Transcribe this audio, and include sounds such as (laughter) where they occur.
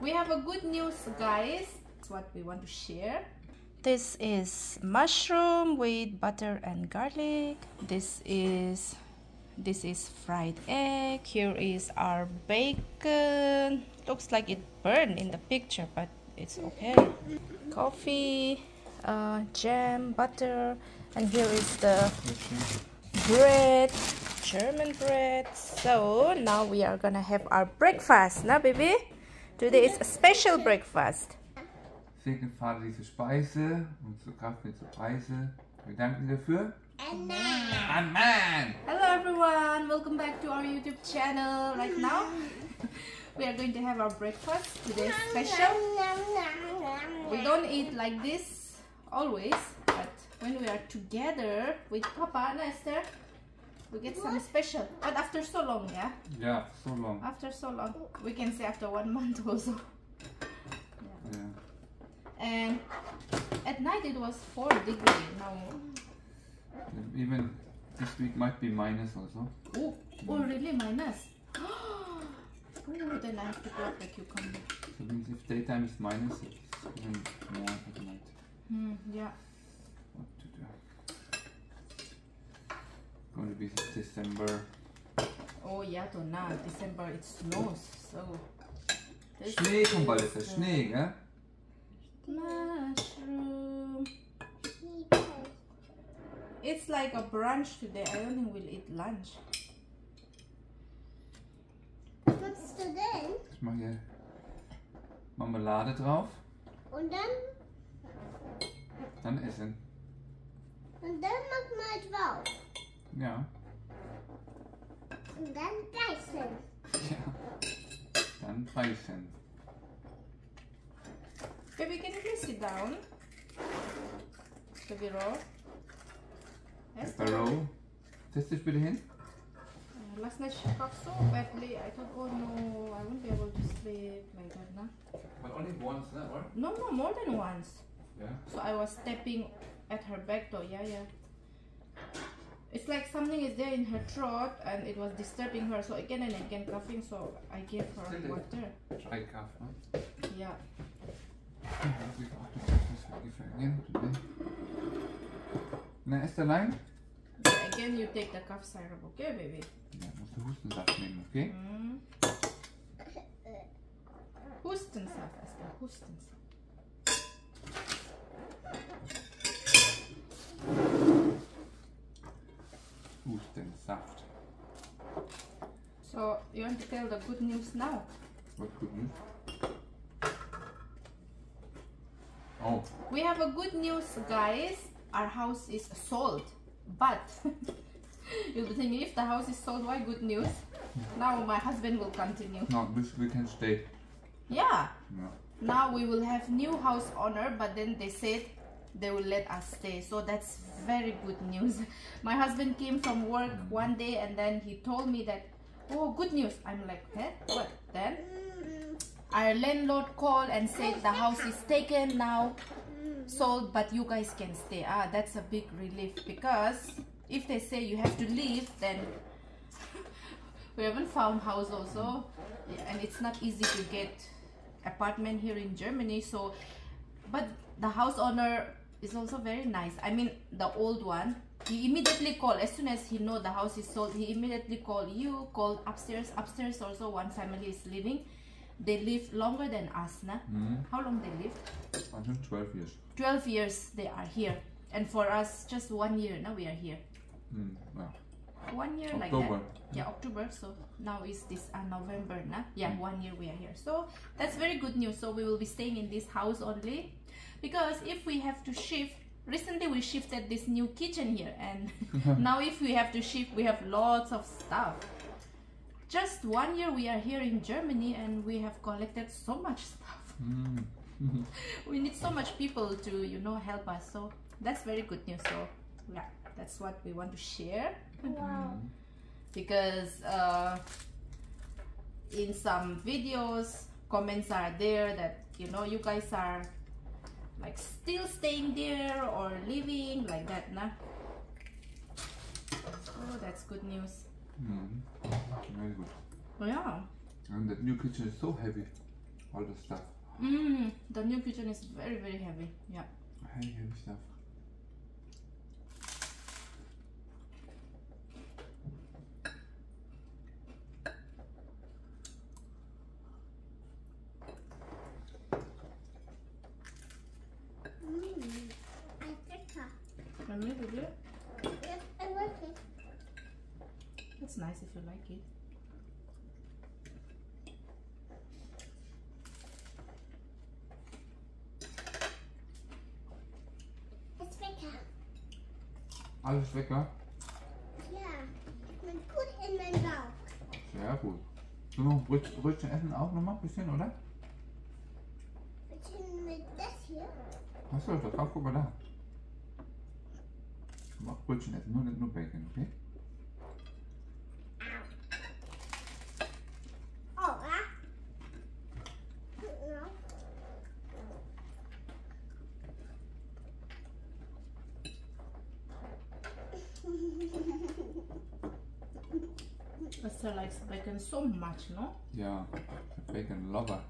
we have a good news, guys. It's what we want to share. This is mushroom with butter and garlic. This is this is fried egg. Here is our bacon. Looks like it burned in the picture, but it's okay. Coffee, uh, jam, butter, and here is the bread, German bread. So now we are gonna have our breakfast, now baby? Today is a special breakfast. Segne Vater diese Speise und so Kraft mit zur Preise. Wir danken dir dafür. Amen. Amen. Hello everyone, welcome back to our YouTube channel. Right now, we are going to have our breakfast. Today special. We don't eat like this always, but when we are together with Papa and Esther, we get some special. But after so long, yeah? yeah so long. After so long. We can say after one month (laughs) also. Yeah. And at night it was 4 degree. Now, Even this week might be minus also. oh, oh really minus? (gasps) oh, then I have to grab the cucumber. So means if daytime is minus, it's even more at night. Hmm, yeah. Going to be December. Oh yeah, to now December it snows. So Schnee kommt bald, is, ist der Schnee, gell? Mushroom. It's like a brunch today. I don't think we'll eat lunch. Was du denn? Ich mache hier Marmelade drauf, Und dann, dann essen. und dann mach mal drauf. Ja. Und dann geißeln. Ja. Dann beißen. Baby, can you please sit down? Baby roll. Yes. Pepperroll. Setz dich bitte hin. Uh, Last night she coughed so badly. I thought, oh no, I won't be able to sleep like that, nah? But only once, that right? No, no, more than once. Yeah. So I was stepping at her back door. Yeah, yeah. It's like something is there in her throat and it was disturbing her. So again and again coughing. So I gave her water. Drei Kaffee. Ne? Yeah. Na, ist allein? So again you take the cough syrup, okay, baby? Ja, musst du Hustensaft nehmen, okay? Mm. Hustensaft, Esther, Hustensaft. So you want to tell the good news now? What good news? Oh, We have a good news, guys. Our house is sold, but (laughs) you'll be thinking if the house is sold, why good news? Now my husband will continue. no, this we can stay. Yeah. No. Now we will have new house owner, but then they said they will let us stay. So that's very good news. (laughs) My husband came from work one day and then he told me that, oh, good news. I'm like, eh? What? Then our landlord called and said the house is taken now, sold, but you guys can stay. Ah, that's a big relief because if they say you have to leave, then (laughs) we haven't found house also, yeah, and it's not easy to get apartment here in Germany. So, but the house owner is also very nice. I mean, the old one. He immediately called as soon as he know the house is sold. He immediately called you, called upstairs. Upstairs also one family is living. They live longer than us, na? Mhm. How long they live? I think 12 years. 12 years they are here. And for us, just one year now we are here. Ja. One year like that. Yeah, October. So now is this uh, November, na? Yeah, one year we are here. So that's very good news. So we will be staying in this house only, because if we have to shift, recently we shifted this new kitchen here, and (laughs) (laughs) now if we have to shift, we have lots of stuff. Just one year we are here in Germany, and we have collected so much stuff. Hm. (laughs) we need so much people to you know help us. So that's very good news. So yeah, that's what we want to share Wow. because uh, in some videos comments are there that you know you guys are like still staying there or living like that nah oh that's good news Mhm. Very good. oh yeah And that new kitchen is so heavy. all the stuff. Mm, the new kitchen is very very heavy. Yeah. Heavy, heavy stuff. Let me do it. Yes, I like it. That's nice if you like it. It's lecker. Alles lecker? Ja, mit gut in meinen Bauch. Sehr gut. Du noch ein Brötchen, Brötchen essen auch nochmal ein bisschen, oder? Bisschen mit das hier. Achso, da drauf, guck mal da. Du auch Brötchen essen, nur, nur Bacon, okay? Oh, ja. Ja. Esther likes bacon so much, no? Ja, Bacon lover.